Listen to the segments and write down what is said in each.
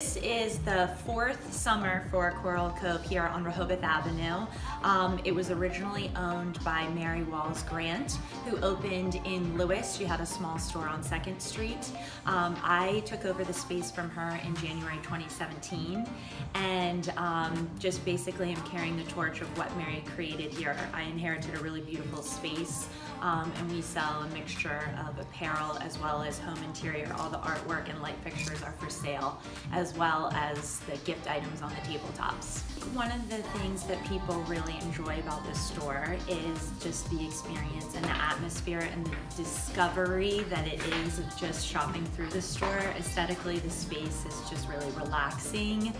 This is the fourth summer for Coral Cove here on Rehoboth Avenue. Um, it was originally owned by Mary Walls Grant, who opened in Lewes. She had a small store on 2nd Street. Um, I took over the space from her in January 2017 and um, just basically am carrying the torch of what Mary created here. I inherited a really beautiful space um, and we sell a mixture of apparel as well as home interior. All the artwork and light fixtures are for sale as as well as the gift items on the tabletops. One of the things that people really enjoy about this store is just the experience and the atmosphere and the discovery that it is of just shopping through the store. Aesthetically, the space is just really relaxing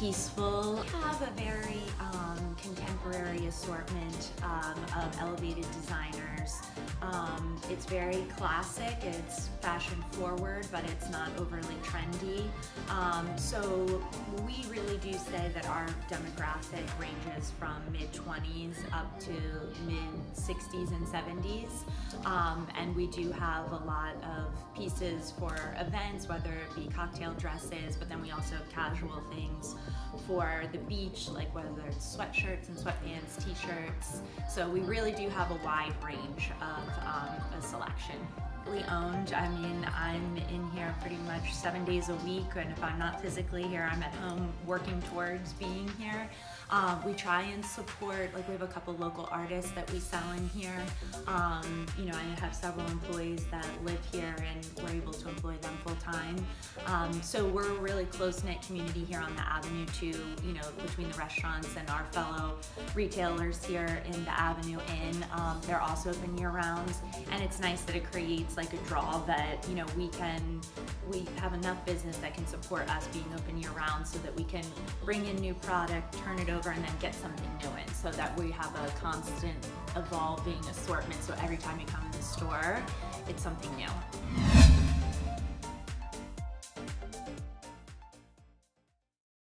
peaceful. We have a very um, contemporary assortment um, of elevated designers. Um, it's very classic, it's fashion forward, but it's not overly trendy. Um, so we really do say that our demographic ranges from mid 20s up to mid 60s and 70s. Um, and we do have a lot of pieces for events, whether it be cocktail dresses, but then we also have casual things for the beach, like whether it's sweatshirts and sweatpants, t-shirts. So we really do have a wide range of um, a selection. We owned. I mean, I'm in here pretty much seven days a week, and if I'm not physically here, I'm at home working towards being here. Um, we try and support, like we have a couple local artists that we sell in here. Um, you know, I have several employees that live here and we're able to employ them time. Um, so we're a really close-knit community here on the Avenue too, you know, between the restaurants and our fellow retailers here in the Avenue Inn. Um, they're also open year-round and it's nice that it creates like a draw that, you know, we can, we have enough business that can support us being open year-round so that we can bring in new product, turn it over over and then get something new in so that we have a constant evolving assortment so every time you come in the store it's something new.